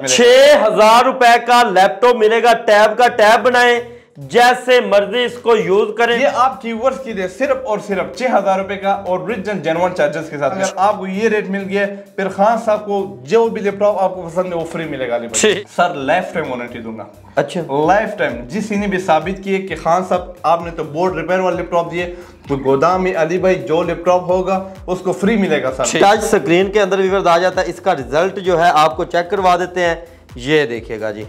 छह हज़ार रुपए का लैपटॉप मिलेगा टैब का टैब बनाए। जैसे मर्ज़ी इसको यूज़ करें। ये आपकी वर्ष की दे सिर्फ़ और सिर्फ़ छह हज़ार रुपए का और रिच एंड जेनवन चार्जेस के साथ। अगर आपको ये रेट मिल गया फिर खान साहब को जो भी लैपटॉप आपको पसंद है वो फ्री मिलेगा। सर लाइफ टाइम वारंटी दूँगा। अच्छा। लाइफ टाइम जिसी ने भी साबित किए कि खान साहब आपने तो बोर्ड रिपेयर वाले लैपटॉप दिए तो गोदाम में अली भाई जो लैपटॉप होगा उसको फ्री मिलेगा सर। टच स्क्रीन के अंदर व्यूअर्स आ जाता है इसका रिज़ल्ट जो है आपको चेक करवा देते हैं। ये देखिएगा जी।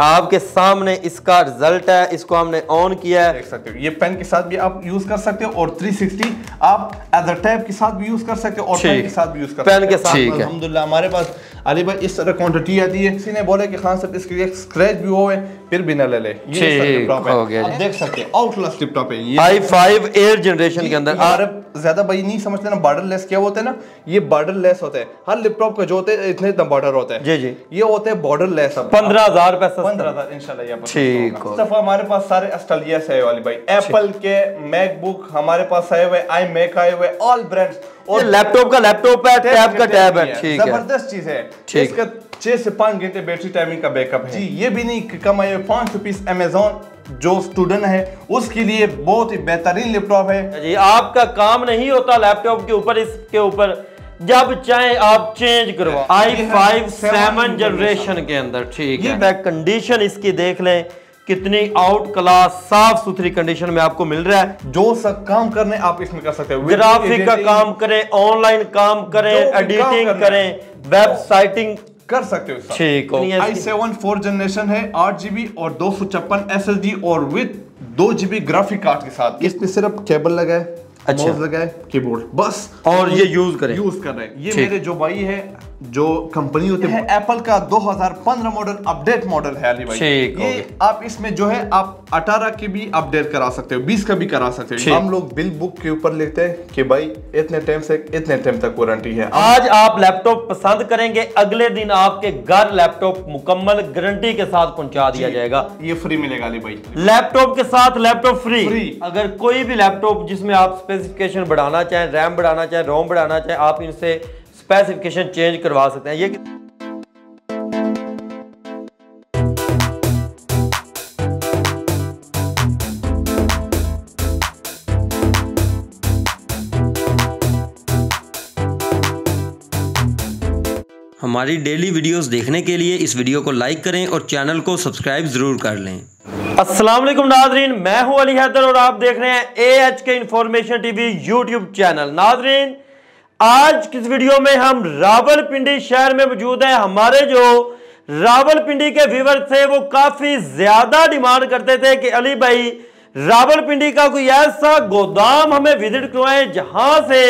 आपके सामने इसका रिज़ल्ट है इसको हमने ऑन किया है। देख सकते हो ये पेन के साथ भी आप यूज़ कर सकते हो और 360 आप एज अ टैब के साथ भी यूज़ कर सकते हो और पेन के साथ भी यूज़ कर पेन के साथ, अलहमदुल्ला अल्हम्दुलिल्लाह हमारे पास अली भाई इस तरह क्वांटिटी आती है। किसी ने बोला कि खान साहब इसके लिए स्क्रैच भी हो। फिर भी ना ले ले। ये है। हो गया आप देख सकते हैं आउटलास लैपटॉप है। ये आई फाइव एयर जनरेशन के अंदर। आप ज़्यादा भाई नहीं समझते ना बॉर्डर लेस क्या होता है ना ये बॉर्डर लेस होता है। हर लैपटॉप का जो होता है इतने इतना बॉर्डर होता है। जी जी। ये होते हैं बॉर्डर लेस अब। पंद्रह हज़ार सस्ता पंद्रह हज़ार इंशाल्लाह ये ठीक। हो। हमारे पास सारे ऑस्ट्रेलिया से आए वाली भाई। एप्पल के मैकबुक हमारे पास आए हुए आई मैक आए हुए ऑल ब्रांड्स ये लैपटॉप का लैपटॉप है टैब का टैब है। ठीक है। ज़बरदस्त चीज़ है। ठीक। इसका छह से पाँच घंटे बैटरी टाइमिंग का बैकअप है। जी। ये भी नहीं कि कम आए पाँच सौ पीस अमेजोन जो स्टूडेंट है उसके लिए बहुत ही बेहतरीन लैपटॉप है। जी आपका काम नहीं होता लैपटॉप के ऊपर इसके ऊपर। जब चाहे आप चेंज करवा आई फाइव सेवन जनरेशन के अंदर ठीक है। बैक कंडीशन इसकी देख लें कितनी आउट क्लास साफ़ सुथरी कंडीशन में आपको मिल रहा है। जो सब काम करने आप इसमें कर सकते हो। ग्राफिक का काम करें ऑनलाइन काम करें एडिटिंग करें वेबसाइटिंग कर सकते हो ठीक हो आई सेवन फोर जनरेशन है आठ जीबी और दो सौ छप्पन एस एस डी और विद दो जीबी ग्राफिक कार्ड के साथ। इसमें सिर्फ़ केबल लगा है अच्छा। लगा है कीबोर्ड बस। और ये यूज़ करें। यूज़ कर रहे हैं। ये मेरे जो भाई है जो कंपनी होती है एप्पल का 2015 मॉडल अपडेट मॉडल है अली भाई। ये। आप इसमें जो है आप 18 की भी अपडेट करा सकते हो 20 का भी करा सकते हो। हम लोग बिल बुक के ऊपर लिखते हैं कि भाई इतने टाइम से इतने टाइम तक वारंटी है। आज आप लैपटॉप पसंद करेंगे अगले दिन आपके घर लैपटॉप मुकम्मल गारंटी के साथ पहुँचा दिया जाएगा। ये फ्री मिलेगा अली भाई। लैपटॉप के साथ लैपटॉप फ्री। अगर कोई भी लैपटॉप जिसमें आप स्पेसिफिकेशन बढ़ाना चाहें रैम बढ़ाना चाहें रोम बढ़ाना चाहें आप इनसे स्पेसिफिकेशन चेंज करवा सकते हैं। ये हमारी डेली वीडियोस देखने के लिए इस वीडियो को लाइक करें और चैनल को सब्सक्राइब ज़रूर कर लें। अस्सलाम वालेकुम नाजरीन, मैं हूँ अली हैदर और आप देख रहे हैं A H K information TV YouTube channel नाजरीन आज किस वीडियो में हम रावलपिंडी शहर में मौजूद हैं? हमारे जो रावलपिंडी के व्यूवर थे वो काफ़ी ज़्यादा डिमांड करते थे कि अली भाई, रावलपिंडी का कोई ऐसा गोदाम हमें विज़िट करवाएँ जहाँ से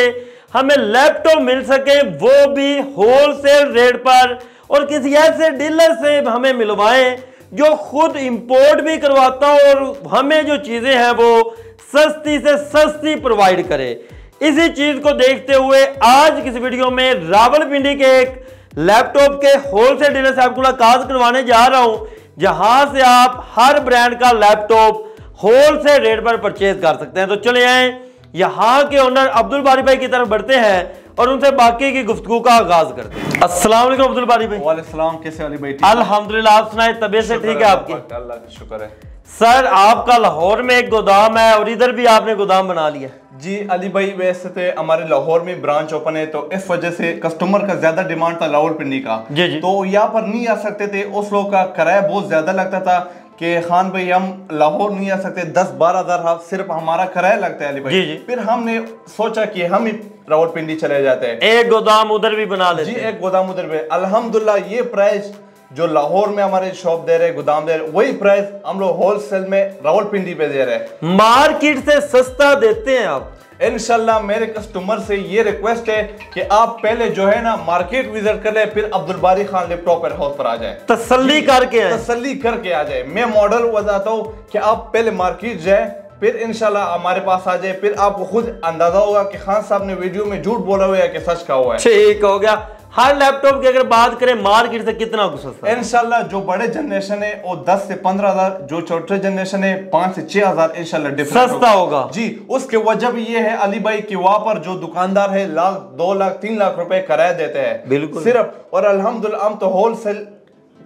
हमें लैपटॉप मिल सके, वो भी होलसेल रेट पर, और किसी ऐसे डीलर से हमें मिलवाएँ जो खुद इंपोर्ट भी करवाता हो और हमें जो चीज़ें हैं वो सस्ती से सस्ती प्रोवाइड करे। इसी चीज़ को देखते हुए आज किस वीडियो में रावलपिंडी के एक लैपटॉप के होलसेल डीलर से आपको मुलाकात करवाने जा रहा हूँ जहाँ से आप हर ब्रांड का लैपटॉप होलसेल रेट पर परचेज कर सकते हैं। तो चले आए यहाँ के ओनर अब्दुल बारी भाई की तरफ़ बढ़ते हैं और उनसे बाकी की गुफ्तु का आगाज़ करते हैं। अस्सलाम वालेकुम अब्दुल बारी भाई। वालेकुम कैसे अली भाई? अल्हम्दुलिल्लाह आप सुनाए तबीयत से ठीक है आपकी? अल्लाह का शुक्र है। सर आपका लाहौर में एक गोदाम है और इधर भी आपने गोदाम बना लिया। जी अली भाई वैसे तो हमारे लाहौर में ब्रांच ओपन है तो इस वजह से कस्टमर का ज़्यादा डिमांड था रावलपिंडी का। जी, जी। तो यहाँ पर नहीं आ सकते थे उस लोग का किराया बहुत ज़्यादा लगता था कि खान भाई हम लाहौर नहीं आ सकते दस बारह हज़ार हाँ, सिर्फ़ हमारा किराया लगता है अली भाई जी, जी। फिर हमने सोचा कि हम ही रावलपिंडी चले जाते। हैं एक गोदाम उधर भी बना लेते जी एक गोदाम उधर पे। अल्हम्दुलिल्लाह ये प्राइस जो लाहौर में हमारे शॉप दे रहे गोदाम दे रहे वही प्राइस हम लोग होलसेल में रावलपिंडी पे दे रहे। हैं मार्केट से सस्ता देते हैं आप। इनशाला मेरे कस्टमर से ये रिक्वेस्ट है कि आप पहले जो है ना मार्केट विज़िट कर ले फिर अब्दुल बारी खान लैपटॉप पर हाउस पर आ जाए। तसली करके तसली करके आ जाए। मैं मॉडल बताता हूँ कि आप पहले मार्केट जाए फिर इनशाला हमारे पास आ जाए फिर आपको खुद अंदाज़ा होगा कि खान साहब ने वीडियो में झूठ बोला हुआ है कि सच का हुआ है। ठीक हो गया। हर लैपटॉप की अगर बात करें मार्केट से कितना कुछ सस्ता है? इनशाला जो बड़े जनरेशन है वो 10 से 15,000 जो छोटे जनरेशन है 5 से 6,000 इनशाला डिफरेंस सस्ता होगा। जी उसके वजह भी ये है अली भाई कि वहाँ पर जो दुकानदार है लाख दो लाख तीन लाख रुपए किराया देते हैं बिल्कुल। सिर्फ़ और अल्हम्दुलिल्लाह हम तो होलसेल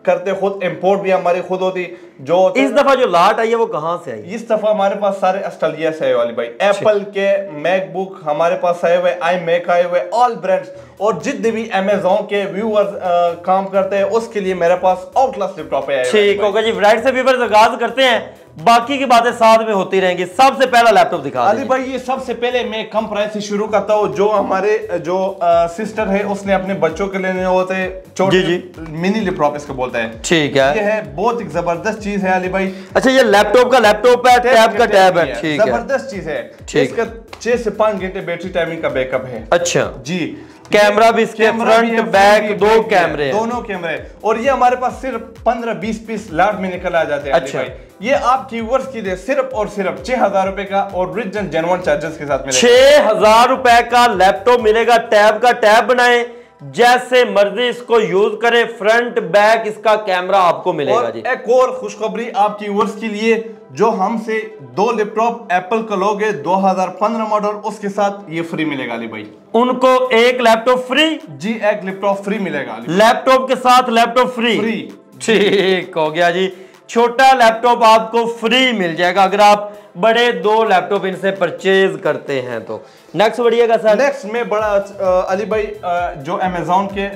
करते खुद इंपोर्ट भी हमारी खुद होती जो इस दफ़ा जो लाट आई है वो कहाँ से आई इस दफ़ा हमारे पास सारे ऑस्ट्रेलिया से आए वाले भाई। एप्पल के मैकबुक हमारे पास आए हुए आई मैक आए हुए ऑल ब्रांड्स और जितने भी अमेजोन के व्यूअर्स काम करते हैं उसके लिए मेरे पास आउटलास लैपटॉप है ठीक होगा जी। राइट से व्यूअर्स आगाज़ करते हैं। बाकी की बातें साथ में होती रहेंगी। सबसे पहला लैपटॉप दिखा अली भाई ये सबसे पहले मैं कम प्राइस से शुरू करता हूँ। जो हमारे जो आ, सिस्टर है उसने अपने बच्चों के लेने होते जी मिनी लैपटॉप इसको बोलते हैं। ठीक है। ये है बहुत एक ज़बरदस्त चीज़। है अली भाई। अच्छा ये लैपटॉप का लैपटॉप है टैब का टैब है। ठीक है। ज़बरदस्त चीज़ है। इसका छह से पाँच घंटे बैटरी टाइमिंग का बैकअप है। अच्छा। जी। कैमरा भी इसके फ्रंट बैक दो कैमरे दोनों कैमरे और ये हमारे पास सिर्फ़ 15-20 पीस लाट में निकल आ जाते हैं अच्छा। ये आपकी वर्ष की दे सिर्फ़ और सिर्फ़ छह हज़ार रुपए का और रिजन जेनवन चार्जेस के साथ छह हज़ार रुपए का लैपटॉप मिलेगा। टैब का टैब बनाए। जैसे मर्ज़ी इसको यूज़ करें फ्रंट बैक इसका कैमरा आपको मिलेगा और जी। एक और खुशखबरी आपकी वर्ष के लिए जो हमसे दो लैपटॉप एप्पल का लोगे 2015 मॉडल उसके साथ ये फ्री मिलेगा अली भाई। उनको एक लैपटॉप फ्री जी एक लैपटॉप फ्री मिलेगा लैपटॉप के साथ लैपटॉप फ्री फ्री ठीक हो गया जी। छोटा लैपटॉप आपको फ्री मिल जाएगा। अगर आप बड़े दो लैपटॉप इनसे परचेज करते हैं तो। नेक्स्ट बढ़िएगा सर नेक्स्ट में बड़ा अली भाई जो अमेजोन के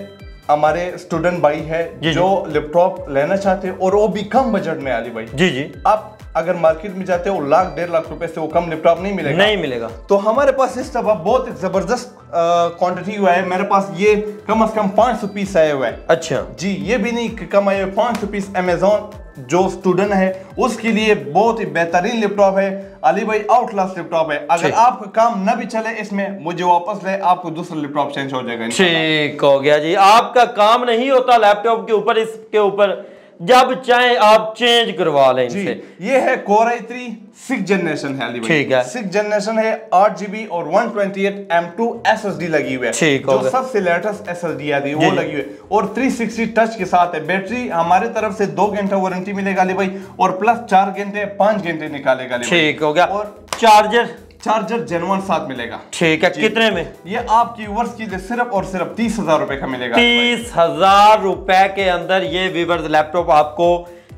हमारे स्टूडेंट भाई है जो लैपटॉप लेना चाहते हैं और वो भी कम बजट में अली भाई जी जी। आप अगर मार्केट में जाते हो लाख डेढ़ लाख रुपए से वो कम लैपटॉप नहीं मिलेगा। नहीं मिलेगा। तो हमारे पास इस दफ़ा बहुत ज़बरदस्त क्वांटिटी हुआ है। मेरे पास ये कम से कम पाँच सौ पीस आए हुए हैं। अच्छा। जी ये भी नहीं कम आए हुए पाँच सौ पीस अमेजोन जो स्टूडेंट है उसके लिए बहुत ही बेहतरीन लैपटॉप है। अली भाई आउट क्लास लैपटॉप है। अगर आपका काम न भी चले इसमें मुझे वापस ले आपको दूसरा लैपटॉप चेंज हो जाएगा ठीक हो गया जी। आपका काम नहीं होता लैपटॉप के ऊपर इसके ऊपर। जब चाहे आप चेंज करवा लें इनसे। ये है core i three six generation है अली ठीक है। सिक्स जनरेशन है आठ जीबी और one twenty eight M two S S D लगी हुई है। ठीक जो सबसे लेटेस्ट एस एस डी आती है वो लगी हुई है। और थ्री सिक्सटी टच के साथ है। बैटरी हमारे तरफ़ से दो घंटे वारंटी मिलेगा अली भाई। और प्लस चार घंटे पाँच घंटे निकालेगा ठीक हो गया। और चार्जर चार्जर जेनवन साथ मिलेगा। ठीक है कितने में? ये आपकी वर्ष की सिर्फ़ और सिर्फ़ तीस हज़ार रुपए का मिलेगा। तीस हज़ार रुपए के अंदर ये वीवर्स लैपटॉप आपको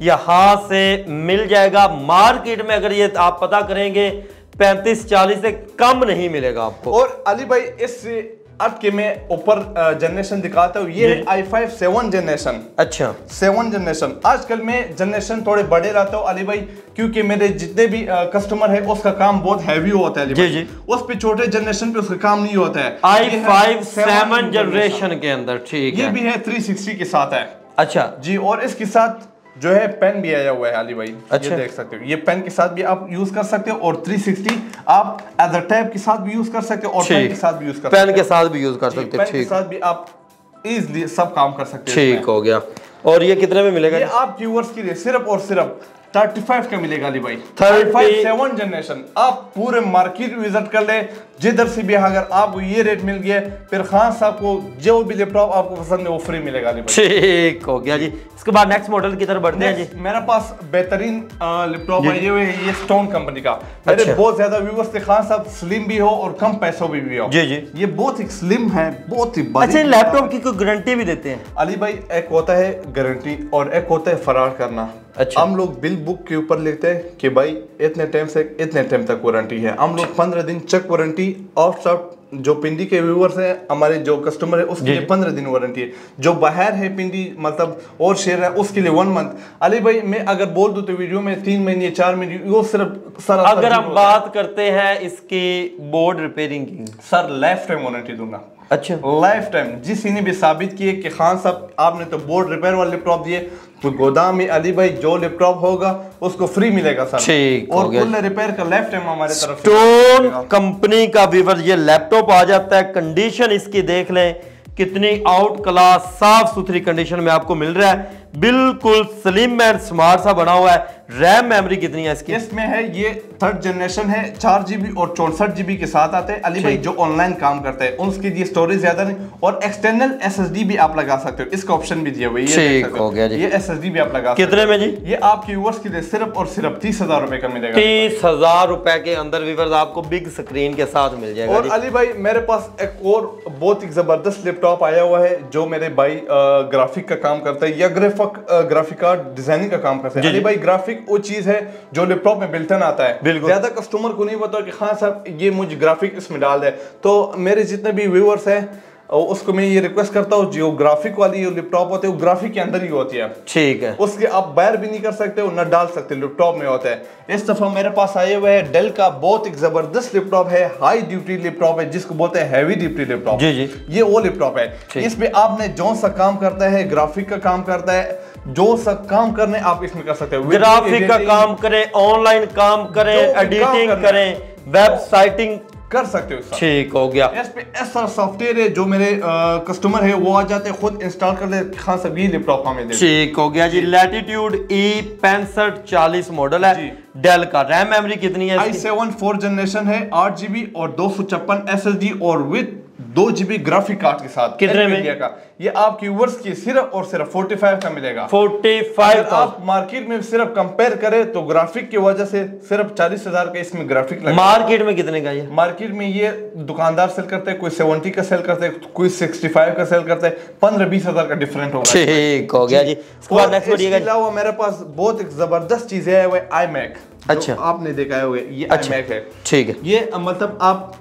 यहाँ से मिल जाएगा। मार्केट में अगर ये आप पता करेंगे पैंतीस चालीस से कम नहीं मिलेगा आपको। और अली भाई इस अब के मैं ऊपर जनरेशन दिखाता हूँ ये आई फाइव सेवन जनरेशन अच्छा। सेवन जनरेशन आजकल मैं जनरेशन थोड़े बड़े रहता हूँ अली भाई क्योंकि मेरे जितने भी कस्टमर है उसका काम बहुत हैवी होता है जी जी। उस पे छोटे जनरेशन पे उसका काम नहीं होता है। आई फाइव सेवन जनरेशन के अंदर ठीक है। ये भी है थ्री सिक्सटी के साथ है। अच्छा। जी और इसके साथ जो है पेन भी आया हुआ है अली भाई। अच्छा। ये देख सकते हो। ये पेन के साथ भी आप यूज़ कर सकते हो और 360 आप एज अ टैब के साथ भी यूज़ कर सकते हो और पेन के साथ भी यूज़ कर पेन के साथ भी यूज़ कर सकते हो पेन के साथ भी आप इजीली सब काम कर सकते हो ठीक हो गया। और ये कितने में मिलेगा? ये आप व्यूअर्स के लिए सिर्फ़ और सिर्फ़ 35 का मिलेगा अली भाई। 35 जनरेशन आप पूरे मार्केट विज़िट कर ले जिधर से भी अगर आपको ये रेट मिल गया फिर खान साहब को जो भी लैपटॉप आपको पसंद है वो फ्री मिलेगा अली भाई। ठीक हो गया जी। इसके बाद नेक्स्ट मॉडल की तरफ़ बढ़ते हैं जी। मेरे पास बेहतरीन लैपटॉप आए हुए ये स्टोन कंपनी का। मेरे अच्छा। बहुत ज़्यादा व्यूवर्स थे खान साहब स्लिम भी हो और कम पैसों में भी हो। जी जी। ये बहुत ही स्लिम है बहुत ही अच्छा लैपटॉप की कोई गारंटी भी देते हैं? अली भाई एक होता है गारंटी और एक होता है फरार करना। अच्छा। हम लोग बिल बुक के ऊपर लिखते हैं कि भाई इतने टाइम से इतने टाइम तक वारंटी है। हम लोग पंद्रह दिन चेक वारंटी ऑफ़ शॉप जो पिंडी के व्यूवर्स हैं हमारे जो कस्टमर है उसके लिए पंद्रह दिन वारंटी है। जो बाहर है पिंडी मतलब और शेयर है उसके लिए वन मंथ अली भाई मैं अगर बोल दूँ तो वीडियो में तीन महीने चार महीने वो सिर्फ़ सर अगर हम बात करते हैं इसकी बोर्ड रिपेयरिंग की। सर लाइफ टाइम वारंटी दूँगा। अच्छा। लाइफ टाइम जिस ने भी साबित किए कि खान साहब आपने तो बोर्ड रिपेयर वाले लैपटॉप दिए तो गोदाम में अली भाई जो लैपटॉप होगा उसको फ्री मिलेगा सर। ठीक और फुल रिपेयर का लेफ़्ट टाइम हमारे तरफ़ स्टोन कंपनी का वीवर ये लैपटॉप आ जाता है। कंडीशन इसकी देख लें कितनी आउट क्लास साफ़ सुथरी कंडीशन में आपको मिल रहा है। बिल्कुल स्लिम एंड स्मार्ट सा बना हुआ है। रैम मेमोरी कितनी है इसकी? इसमें है ये थर्ड जनरेशन है चार जीबी और चौसठ जीबी के साथ आते हैं। अली भाई जो ऑनलाइन काम करते हैं उसके लिए स्टोरेज ज़्यादा नहीं और एक्सटर्नल एसएसडी भी आप लगा सकते हो। इसका ऑप्शन भी दिया हुआ है हो। गया जी। ये एसएसडी भी आप लगा कितने में जी? ये आपके व्यूवर्स के लिए सिर्फ़ और सिर्फ़ तीस हज़ार रुपए का मिलेगा। तीस हज़ार रुपए के अंदर व्यूवर्स आपको बिग स्क्रीन के साथ मिल जाएगा और अली भाई मेरे पास एक और बहुत ही ज़बरदस्त लैपटॉप आया हुआ है जो मेरे भाई ग्राफिक का काम करता है। या ग्राफिक कार्ड डिज़ाइनिंग का काम करते हैं। अली भाई ग्राफिक वो चीज़ है जो लैपटॉप में बिल्टन आता है। ज़्यादा कस्टमर को नहीं पता कि खान साहब ये मुझे ग्राफिक इसमें डाल दे। तो मेरे जितने भी व्यूअर्स हैं और उसको मैं ये रिक्वेस्ट करता हूँ जो ग्राफिक वाली जो लैपटॉप होते हैं वो ग्राफिक के अंदर ही होती है। ठीक है। उसके आप बाहर भी नहीं कर सकते हो न डाल सकते लैपटॉप में होता है। इस दफ़ा मेरे पास आए हुए है डेल का बहुत एक ज़बरदस्त लैपटॉप है हाई ड्यूटी लैपटॉप है जिसको बोलते हैं हैवी ड्यूटी लैपटॉप जी जी। ये वो लैपटॉप है। इसमें आपने जो सा काम करता है ग्राफिक का काम करता है जो सा काम करने आप इसमें कर सकते हो। ग्राफिक का काम करें ऑनलाइन काम करें एडिटिंग करें वेबसाइटिंग कर सकते हो ठीक हो गया। इस पे ऐसा सॉफ्टवेयर है जो मेरे कस्टमर है वो आ जाते हैं खुद इंस्टॉल कर ले खान सभी लैपटॉप हमें ठीक हो गया जी। लैटिट्यूड ई पैंसठ चालीस मॉडल है। डेल का रैम मेमोरी कितनी है आई सेवन फोर जनरेशन है आठ जीबी और दो सौ छप्पन एस एस डी और विथ दो जीबी ग्राफिक कार्ड के साथ कितने में? का। ये आपकी वर्ष की सिर्फ़ और सिर्फ़ 45 का मिलेगा। 45 आप मार्केट में सिर्फ़ कंपेयर करें तो ग्राफिक की वजह से सिर्फ़ चालीस हज़ार का इसमें ग्राफिक लगा मार्केट में कितने का ये? मार्केट में ये दुकानदार सेल करते हैं कोई सेवेंटी का सेल करते हैं कोई सिक्सटी फाइव का सेल करते हैं पंद्रह बीस हज़ार का डिफरेंट होगा। ठीक हो गया जी। इसके अलावा मेरे पास बहुत एक ज़बरदस्त चीज़ है वो आई मैक अच्छा। आपने देखा है ये अच्छा, है। ठीक है। ये मतलब आप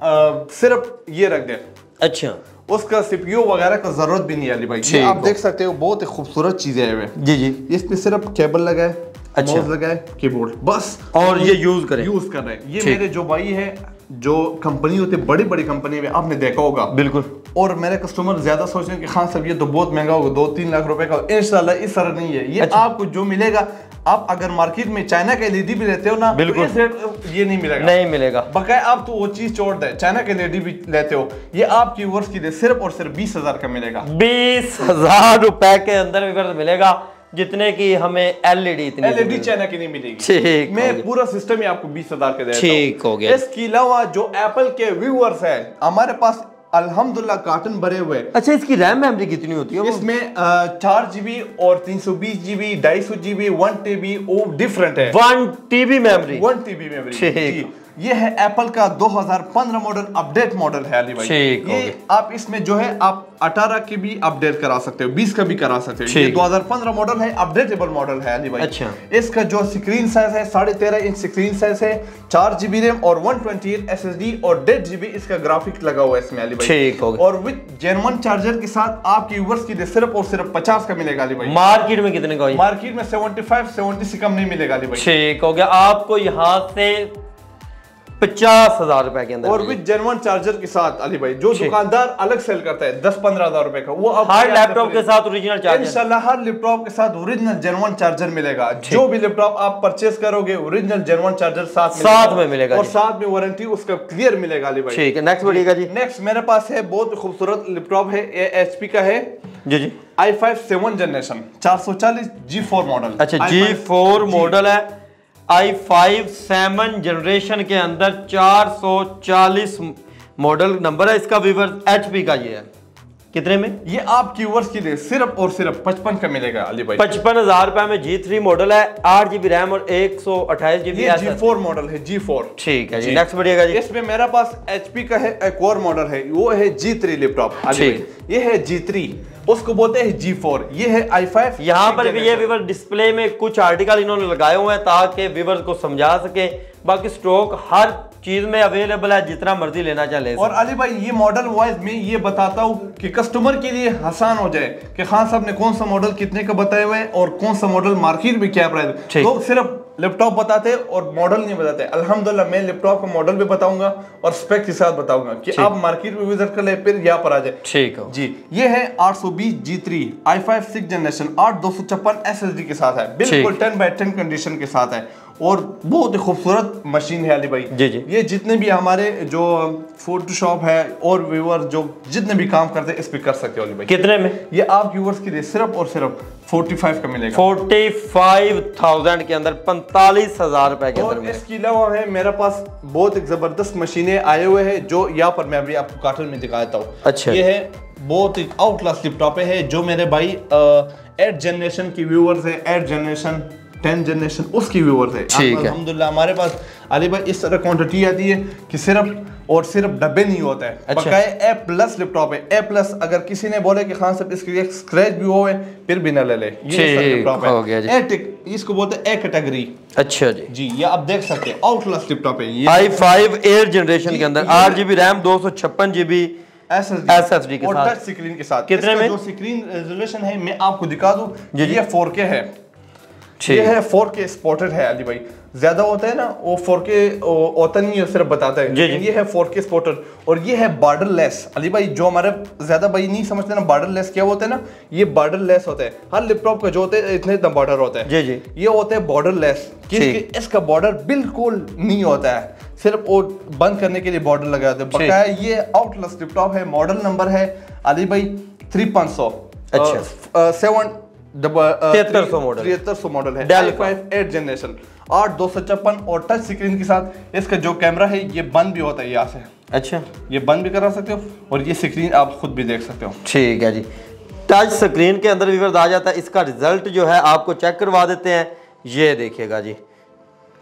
सिर्फ़ ये रख दें। अच्छा। उसका सीपीयू वगैरह का ज़रूरत भी नहीं है अली भाई। आप देख सकते हो बहुत ही खूबसूरत चीज़ें हैं जी जी। इसमें सिर्फ़ केबल लगा है। अच्छा। लगा है कीबोर्ड बस और ये यूज़ करें। यूज़ कर रहे हैं। ये मेरे जो भाई है जो कंपनी होती है बड़ी बड़ी कंपनी में आपने देखा होगा। बिल्कुल। और मेरे कस्टमर ज़्यादा सोच रहे हैं कि खान साहब ये तो बहुत महँगा होगा दो तीन लाख रुपए का। इंशाल्लाह इस तरह नहीं है। ये अच्छा। आपको जो मिलेगा आप अगर मार्केट में चाइना का एलईडी भी लेते हो ना तो बिल्कुल। तो ये नहीं मिलेगा। नहीं मिलेगा। बकाया आप तो वो चीज़ छोड़ दे। चाइना का एलईडी भी लेते हो ये आपकी वर्ष की सिर्फ़ और सिर्फ़ बीस हज़ार का मिलेगा। बीस हज़ार रुपए के अंदर मिलेगा। जितने की हमें एलईडी इतनी एलईडी चाइना की नहीं मिलेगी। ठीक मैं पूरा सिस्टम ही आपको बीस हज़ार के देता ठीक हो गया। इसके अलावा जो एप्पल के व्यूअर्स है हमारे पास अल्हम्दुलिल्लाह कार्टन भरे हुए अच्छा इसकी रैम मेमोरी कितनी होती है इसमें चार जीबी और तीन सौ बीस जीबी ढाई सौ जीबी वन टीबी वो डिफरेंट है। One TB memory one TB memory ये है एप्पल का 2015 मॉडल अपडेट मॉडल है अली भाई। ये आप इसमें जो है आप 18 की भी अपडेट करा सकते हो 20 का भी करा सकते हो। ये 2015 मॉडल है अपडेटेबल मॉडल है अली भाई। अच्छा। इसका जो स्क्रीन साइज़ है साढ़े तेरह इंच स्क्रीन साइज़ है चार जीबी रैम और one twenty S S D और डेढ़ जीबी इसका ग्राफिक लगा हुआ है इसमें अली भाई। ठीक हो और विद जेनवन चार्जर के साथ आपकी यूवर्स की सिर्फ़ और सिर्फ़ पचास का मिलेगा अली भाई। मार्केट में कितने का मार्केट में सेवेंटी फाइव सेवेंटी से कम नहीं मिलेगा अली भाई। ठीक हो गया आपको यहाँ से पचास हज़ार रुपए के अंदर और विद जेनवन चार्जर के साथ अली भाई जो दुकानदार अलग सेल करता है दस पंद्रह हज़ार रुपए का वो अब हर लैपटॉप के साथ ओरिजिनल चार्जर इंशाल्लाह हर लैपटॉप के साथ ओरिजिनल जेनवन चार्जर मिलेगा। जो भी लैपटॉप आप परचेस करोगे ओरिजिनल जेनवन चार्जर साथ साथ में मिलेगा और साथ में वारंटी उसका क्लियर मिलेगा अली भाई। ठीक है नेक्स्ट बढ़िएगा जी। नेक्स्ट मेरे पास है बहुत खूबसूरत लैपटॉप है एचपी का है। जी जी। आई फाइव सेवन जनरेशन चार सौ चालीस जी फोर मॉडल अच्छा जी फोर मॉडल है। आई फाइव सेवन जनरेशन के अंदर 440 मॉडल नंबर है। इसका विवर एच का ये है। कितने में? ये आपकी वर्ष के लिए सिर्फ़ और सिर्फ़ पचपन का मिलेगा अली भाई। पचपन हज़ार रुपए में जी थ्री मॉडल है आठ जीबी रैम और एक सौ अट्ठाईस जीबी जी फोर मॉडल है जी फोर ठीक है जी नेक्स्ट बढ़िएगा जी। इसमें मेरा पास एचपी का है एक और मॉडल है वो है जी थ्री लैपटॉप ये है जी थ्री उसको बोलते हैं जी फोर ये है आई फाइव यहाँ पर भी ये विवर डिस्प्ले में कुछ आर्टिकल इन्होंने लगाए हुए हैं ताकि विवर को समझा सके। बाकी स्टॉक हर चीज़ में अवेलेबल है जितना मर्ज़ी लेना चाहे और अली भाई ये मॉडल वाइज में ये बताता हूँ कि कस्टमर के लिए आसान हो जाए कि खान साहब ने कौन सा मॉडल कितने का बताए हुए और कौन सा मॉडल मार्केट में क्या प्राइस तो सिर्फ़ लैपटॉप बताते और मॉडल नहीं बताते। अल्हम्दुलिल्लाह मैं लैपटॉप का मॉडल भी बताऊँगा और स्पेक के साथ बताऊँगा कि आप मार्केट में विज़िट कर ले फिर यहाँ पर आ जाए। ठीक है। जी ये है 820 G3 i5 सिक्स जनरेशन आठ दो सौ छप्पन एस के साथ है। बिल्कुल टेन बाई टेन कंडीशन के साथ है। और बहुत ही खूबसूरत मशीन है अली भाई। जी जी। ये जितने भी हमारे जो फोटोशॉप है और व्यूअर जो जितने भी काम करते हैं इस पर कर सकते हो अली भाई। कितने में? ये आप व्यूअर्स के लिए सिर्फ़ और सिर्फ़ 45 का मिलेगा। 45,000 के अंदर पैंतालीस हज़ार रुपए के अंदर इसके अलावा है मेरे पास बहुत एक ज़बरदस्त मशीनें आए हुए हैं जो यहाँ पर मैं अभी आपको कार्टन में दिखाता हूँ। अच्छा। ये है बहुत ही आउट क्लास लैपटॉप है जो मेरे भाई एट जनरेशन की व्यूअर्स है एट जनरेशन टेन जनरेशन उसकी व्यूवर्स है ठीक है। अलहमदुल्ला हमारे पास अली भाई इस तरह क्वांटिटी आती है कि सिर्फ़ और सिर्फ़ डब्बे नहीं होता। है अच्छा। बकाए ए प्लस लैपटॉप है। ए प्लस अगर किसी ने बोले कि खान साहब इसके एक स्क्रैच भी हो फिर भी ना ले ले। ये ठीक हो। गया जी। है ए टिक इसको बोलते हैं ए कैटेगरी अच्छा जी। जी ये आप देख सकते हैं। आउटलस लैपटॉप है ये। आई फाइव एयर जनरेशन के अंदर आठ जीबी रैम दो सौ छप्पन जीबी SSD के और साथ। टच स्क्रीन के साथ। कितने में? जो स्क्रीन रेजोल्यूशन है मैं आपको दिखा दूँ। ये 4K है। ये है 4K स्पॉटेड है अली भाई। ज़्यादा होता है ना वो 4K वो होता नहीं है सिर्फ़ बताता है। जी, जी। ये है 4K स्पॉटेड और ये है बॉर्डर लेस अली भाई जो हमारे ज़्यादा भाई नहीं समझते ना बॉर्डर लेस क्या होता है ना ये बॉर्डर लेस होता है। हर लैपटॉप का जो होता है इतने इतना बॉर्डर होता है। जी, जी। ये होता है बॉर्डर लेस इसका बॉर्डर बिल्कुल नहीं होता है। सिर्फ़ वो बंद करने के लिए बॉर्डर लगा होता है। ठीक। बकाया ये आउटलस लैपटॉप है मॉडल नंबर है अली भाई थ्री पाँच सौ अच्छा। Seven 7300 model. तिहत्तर सौ मॉडल है. डेल फाइव एट जनरेशन आठ दो सौ छप्पन और टच स्क्रीन के साथ इसका जो कैमरा है ये बंद भी होता है यहाँ से. अच्छा. ये बंद भी करा सकते हो और ये स्क्रीन आप खुद भी देख सकते हो. ठीक है जी. टच स्क्रीन के अंदर व्यूवर्स आ जाता है. इसका रिज़ल्ट जो है आपको चेक करवा देते हैं. ये देखिएगा जी.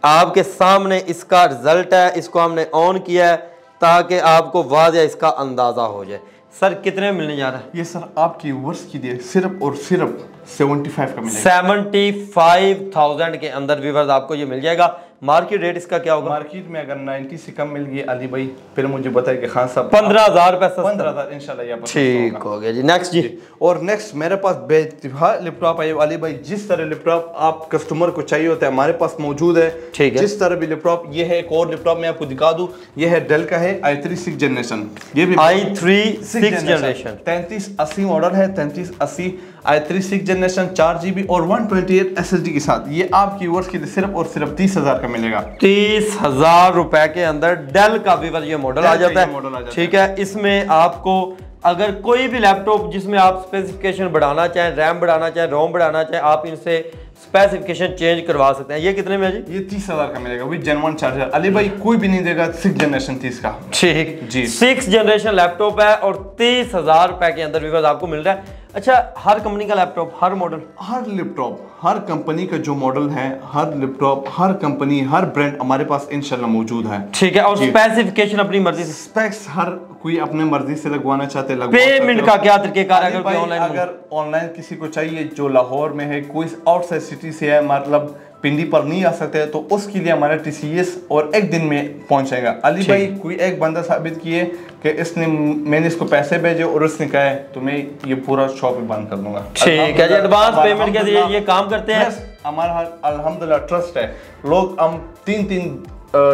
आपके सामने इसका रिज़ल्ट है. इसको हमने ऑन किया है ताकि आपको वाजह इसका अंदाज़ा हो जाए. सर कितने में मिलने जा रहा है? ये सर आपकी वर्ष की दे सिर्फ़ और सिर्फ़ 75 का मिलेगा। सेवेंटी फाइव थाउज़ेंड के अंदर व्यूवर्स आपको ये मिल जाएगा। मार्केट रेट इसका क्या होगा? मार्केट में अगर 90 से कम मिल गई अली भाई फिर मुझे बताए कि खान साहब पंद्रह हज़ार रुपये पंद्रह हज़ार ठीक हो गया जी। नेक्स्ट जी। और नेक्स्ट मेरे पास बेतहा लैपटॉप है अली भाई जिस तरह लैपटॉप आप कस्टमर को चाहिए होता है हमारे पास मौजूद है। ठीक है। जिस तरह भी लैपटॉप ये है एक और लैपटॉप मैं आपको दिखा दूँ ये है डेल का है आई थ्री सिक्स जनरेशन ये भी आई थ्री सिक्स जनरेशन तैंतीस अस्सी मॉडल है तैंतीस अस्सी आई थ्री सिक्स जनरेशन चार जीबी और one twenty eight S S D के साथ। ये आपकी वर्ष के लिए सिर्फ़ और सिर्फ़ तीस हज़ार का मिलेगा। तीस हज़ार रुपए के अंदर डेल का भी ये मॉडल आ जाता ये मॉडल आ जाता ठीक है। इसमें आपको अगर कोई भी लैपटॉप जिसमें आप स्पेसिफिकेशन बढ़ाना चाहें रैम बढ़ाना चाहें रोम बढ़ाना चाहें आप इनसे स्पेसिफिकेशन चेंज करवा सकते हैं। ये कितने में है जी? ये तीस हज़ार का मिलेगा विद जेनवन चार्जर अली भाई कोई भी नहीं देगा सिक्स जनरेशन तीस का। ठीक। जी। सिक्स जनरेशन लैपटॉप है और तीस हज़ार रुपए के अंदर विवर्स आपको मिल रहा है। अच्छा हर कंपनी का लैपटॉप हर मॉडल हर लैपटॉप हर कंपनी का जो मॉडल है हर लैपटॉप हर कंपनी हर ब्रांड हमारे पास इंशाल्लाह मौजूद है। ठीक है और स्पेसिफिकेशन अपनी मर्ज़ी से। स्पेक्स हर कोई अपने मर्ज़ी से लगवाना चाहते हैं, पेमेंट का क्या तरीकेकार का अगर ऑनलाइन अगर ऑनलाइन किसी को चाहिए जो लाहौर में है कोई आउटसाइड सिटी से है मतलब पिंडी पर नहीं आ सकते तो उसके लिए हमारा टीसीएस और एक दिन में पहुंचेगा। अली भाई कोई एक बंदा साबित किए कि इसने मैंने इसको पैसे भेजे और उसने कहा तो मैं ये पूरा शॉप बंद कर दूँगा। ठीक है एडवांस पेमेंट के लिए ये काम करते हैं। हमारा अल्हम्दुलिल्लाह ट्रस्ट है। लोग हम तीन तीन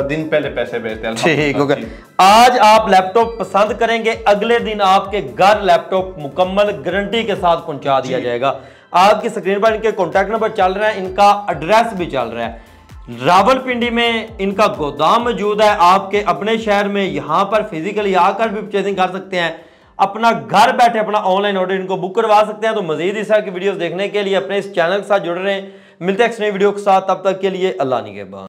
दिन पहले पैसे भेजते हैं ठीक हो गया आज आप लैपटॉप पसंद करेंगे अगले दिन आपके घर लैपटॉप मुकम्मल गारंटी के साथ पहुँचा दिया जाएगा। आपकी स्क्रीन पर इनके कॉन्टैक्ट नंबर चल रहा है, इनका एड्रेस भी चल रहा है। रावलपिंडी में इनका गोदाम मौजूद है। आपके अपने शहर में यहाँ पर फिजिकली आकर भी परचेजिंग कर सकते हैं। अपना घर बैठे अपना ऑनलाइन ऑर्डर इनको बुक करवा सकते हैं। तो मजीद इस तरह की वीडियोस देखने के लिए अपने इस चैनल के साथ जुड़ रहे हैं। मिलते हैं नेक्स्ट नई वीडियो के साथ। तब तक के लिए अल्लाह निगेबान।